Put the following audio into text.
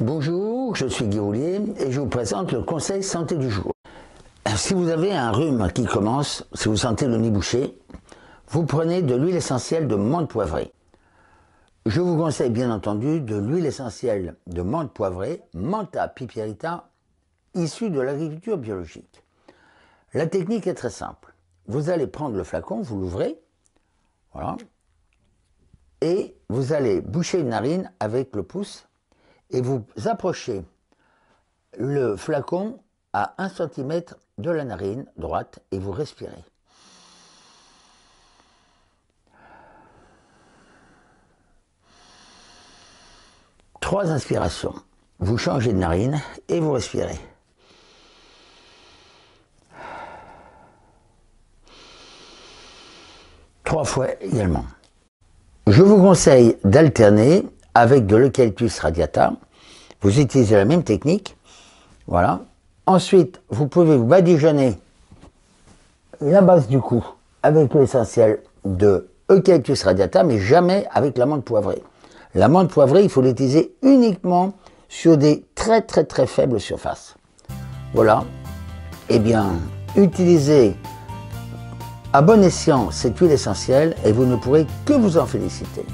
Bonjour, je suis Guy Roulier et je vous présente le conseil santé du jour. Si vous avez un rhume qui commence, si vous sentez le nez bouché, vous prenez de l'huile essentielle de menthe poivrée. Je vous conseille bien entendu de l'huile essentielle de menthe poivrée, Manta piperita, issue de l'agriculture biologique. La technique est très simple. Vous allez prendre le flacon, vous l'ouvrez, voilà, et vous allez boucher une narine avec le pouce et vous approchez le flacon à 1 cm de la narine droite et vous respirez. Trois inspirations. Vous changez de narine et vous respirez. Trois fois également. Je vous conseille d'alterner avec de l'eucalyptus radiata. Vous utilisez la même technique. Voilà. Ensuite, vous pouvez vous badigeonner la base du cou avec l'essentiel de eucalyptus radiata, mais jamais avec l'amande poivrée. L'amande poivrée, il faut l'utiliser uniquement sur des très très très faibles surfaces. Voilà. Eh bien, utilisez à bon escient cette huile essentielle et vous ne pourrez que vous en féliciter.